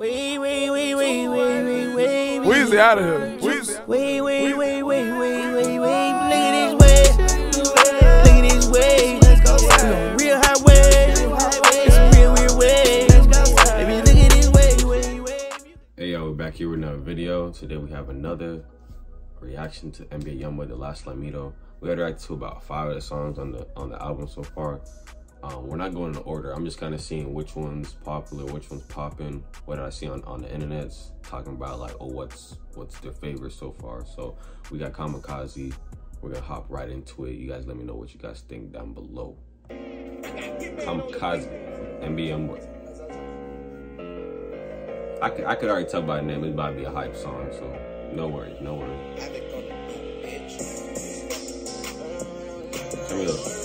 Weezy out of here. Weezy. Wait, wait, wait, wait, wait, wait. Look at this way. Look at this way. Let's go. Real highway. We're back here with another video. Today we have another reaction to NBA Youngboy, The Last Slimeto. We had reacted to about five of the songs on the on the album so far. Um, we're not going in order. I'm just kind of seeing which one's popular, which one's popping. What I see on, on the internet talking about like, oh, what's what's their favorite so far? So we got Kamikaze. We're gonna hop right into it. You guys let me know what you guys think down below. Kamikaze, Youngboy. I could, I could already tell by the name, about to be a hype song, so no worries, no worries. Here. Come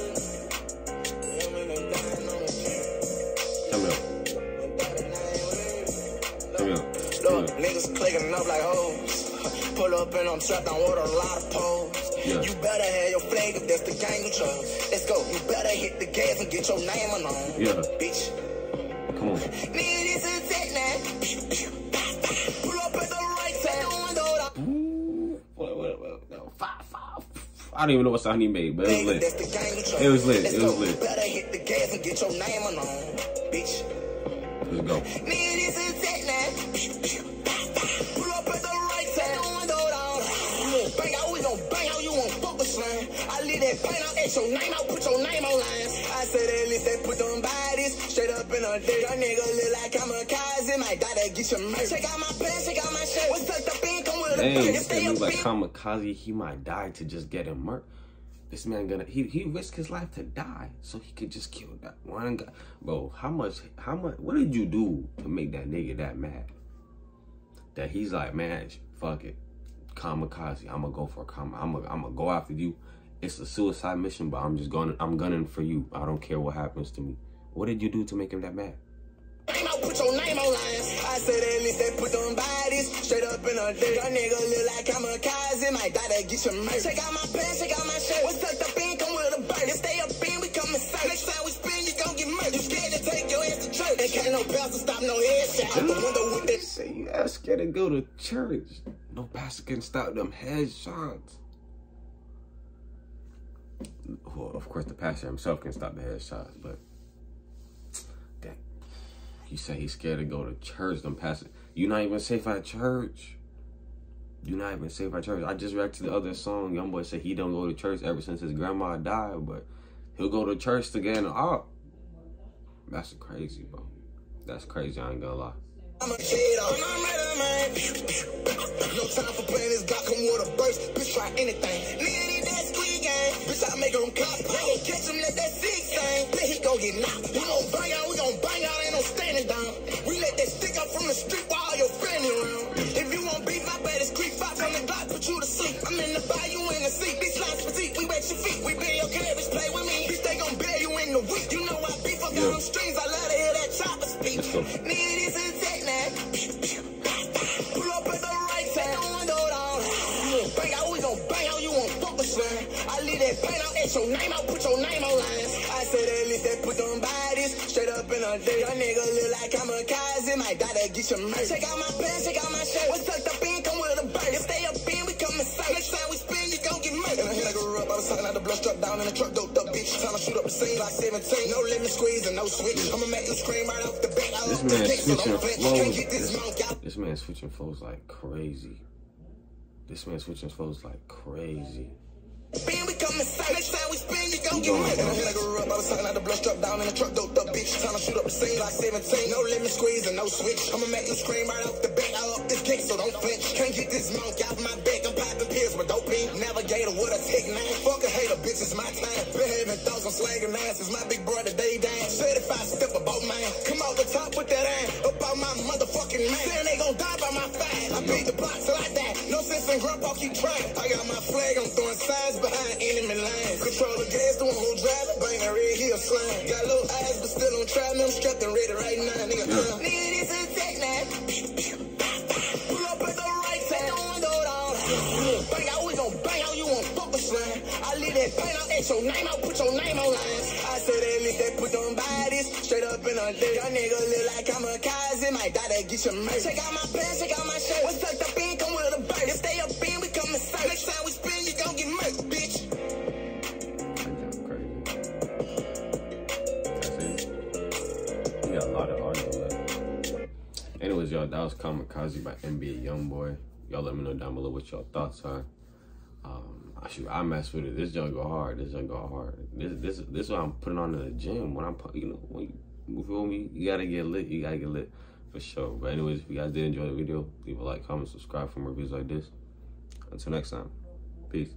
Niggas clicking up like hoes. Pull up and I'm strapped on with a lot of poles. Yeah. You better have your flag if that's the gang you chose. Let's go. You better hit the gas and get your name on. Yeah. Bitch. Come on. Nigga, this is it now. Pull up at the right time. Ooh, what, what, what, no, five, five. I don't even know what sound he made, but it was That's lit. the gang you chose. It was lit, it was lit. You better hit the gas and get your name on. Bitch. Let's go. That out, X your name out, put your name on line. I said at least they put them bodies straight up in a day. That nigga look like kamikaze, might die to get your merch. Check out my pants, check out my shirt. What's tucked up in, come with a it Stay looks up like kamikaze. He might die to just get him murked. This man gonna he he risked his life to die so he could just kill that one guy. Bro, how much how much what did you do to make that nigga that mad? That he's like, man, fuck it. Kamikaze, I'm gonna go for a kam I'm gonna I'm gonna go after you. It's a suicide mission, but I'm just going I'm gunning for you. I don't care what happens to me. What did you do to make him that mad? Put your name on line. I said at least they put them bodies straight up in a day. That nigga look like kamikaze, might die to get your merch. Check out my pants, check out my shirt. What's tucked up in, come with a bird. If stay up in, we come inside. Next time we spin, you gon' get murdered. You scared to take your ass to church. They can't no pastor stop no headshot. Out the window with that Say you are scared to go to church. No pastor can stop them headshots. Well, of course, the pastor himself can stop the headshots, but that he said he's scared to go to church. Them pastor, you're not even safe at church. You're not even safe at church. I just reacted to the other song. Young boy said he don't go to church ever since his grandma died, but he'll go to church to get an up. That's crazy, bro. That's crazy. I ain't gonna lie. I'm a kid. I'm ready, man. No time for come with a burst. Bitch, try anything. Bitch, I make him cop. I gon' catch him, let that sick thing. Bet he gon' get knocked. We gon' bang out, we gon' bang out, ain't no standing down. We let that stick out from the street while all your family around. If you want beef, I bet it's creep five from the Glock, put you to sleep. I'm in the bayou in the seat. Bitch, lines petite, we wet your feet. We bear your cabbage, play with me. Bitch, they gon' bear you in the week. You know I beef up Yeah. on them strings. I love to hear that chopper speak. Won't fuck with. I leave that paint out, X your name out, put your name on line. I said at least they put them bodies straight up in a day. That nigga look like I'm kamikaze, might die to get your merch. Check out my pants, check out my shirt. What's tucked up in, come with a bird. If stay up in, we come inside. Next time we spin, you gon' get murdered. And I hear like a rub, I was talking out the blood struck down in the truck, doped up bitch. Time to shoot up the scene like 17. No lemon squeeze and no switch. I'ma make you scream right off the bat. I This love the man dick, so switching don't flows. This This, monk this man switching flows like crazy. This man switching flows like crazy. Spin, we come inside. Next time we spin, you gon' get on. And I hear like a rub, I was talking out the blood struck down in the truck, doped up bitch. Time to shoot up the scene like 17. No lemon squeeze and no switch. I'ma make you scream right off the bat. I up this kick, so don't flinch. Can't get this monk off my back. I'm popping pills with doping. Navigator with a tick nine. Fuck a hater, bitch, it's my time. Been having thoughts on slanging asses. My big brother, they down. Certified step about man. Come out the top with that ass. About my motherfucking man. They gon' die by my fire. I beat the box I die. No sense in grandpa keep trying. I got my flag, I'm throwing signs behind enemy lines. Control the gas, the one who drive it. Bang that red heel slam. Got little eyes, but still on trial. I'm strapped and ready right now, nigga. Uh. Nigga, this is tech now. Pull up at the right time. Don't window down. Bang out, we gon' bang out. You won't fuck with slam. I leave that paint out, X your name out, put your name on line. I said at least they put them bodies straight up in a day. That nigga look like kamikaze, might die to get your merch. Check out my pants, check out my shirt. What's tucked up in, come with a bird. If stay up in, we come was Kamikaze by NBA Youngboy. Y'all let me know down below what y'all thoughts are. Um, I shoot, I mess with it. This junk go hard. This junk go hard. This, this, this is what I'm putting on in the gym when I'm, you know, when you, feel me? You gotta get lit. You gotta get lit for sure. But anyways, if you guys did enjoy the video, leave a like, comment, subscribe for more videos like this. Until next time, peace.